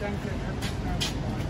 Danke.